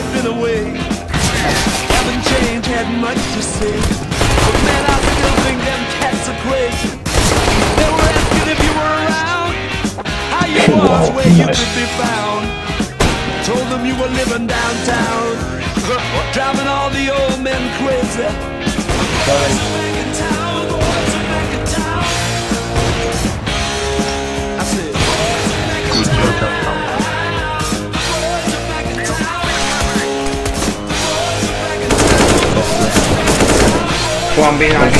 had been away. Haven't changed, had much to say. But man, I still think them cats are. They were asking if you were around, how you was, where you could be found. Told them you were living downtown, driving all the old men crazy. One behind.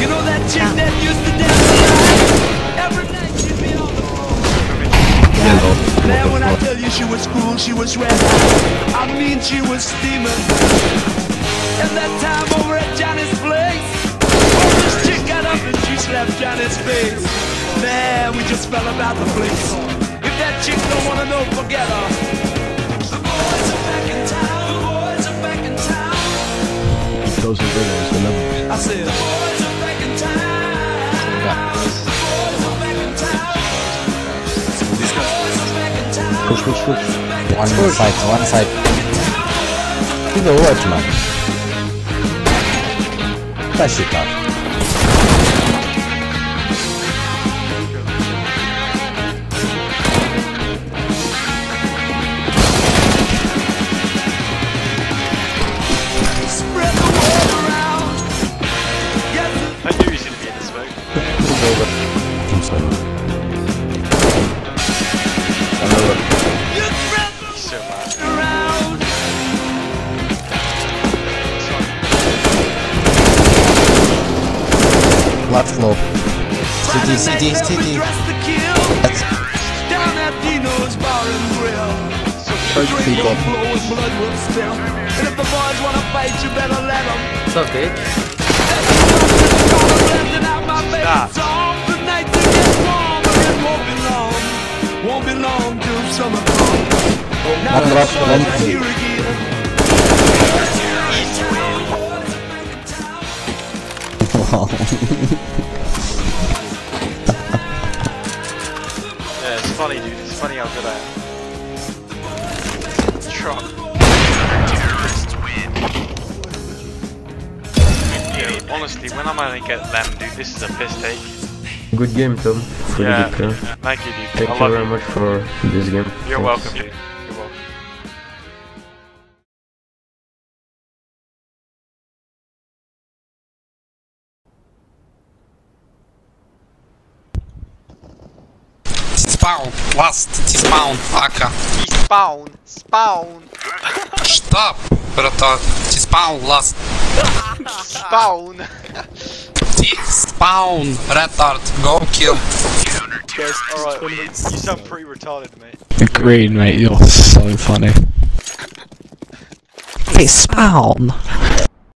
You know that chick that used to dance? Every night she'd be on the floor. Man, when I tell you she was cool, she was red. I mean, she was steaming. Afghanis face. Man, we just fell about the place. If that chick don't wanna know, forget her. The are back in. The. Those are videos, the numbers. I said, the Push, push, push. One push. side, one side. He's a watchman. That's it, Last floor. Friday City, night city, left with city. dress to. Down at Dino's Bar and Grill. Try to keep Drink up. will flow and blood will spill. And if the boys wanna fight, you better let them. What's up, dude? Stop. The nights will get warmer and ah. won't ah. be long. Won't be long till summer comes. Now One Yeah, it's funny, dude. It's funny how good I am. Truck. Yeah, honestly, when I'm only get them, dude, this is a piss take. Good game, Tom. Pretty Yeah. good. Thank you, dude. Thank I you very you. much for this game. You're Thanks. welcome, dude. Spawn, last T-spawn, aka. Spawn! Spawn! Штаб, братан. T-spawn, last. Spawn! T-spawn, retard, go kill. Guys, alright, you, you sound pretty retarded, mate. Great, mate. You're so funny. T-spawn.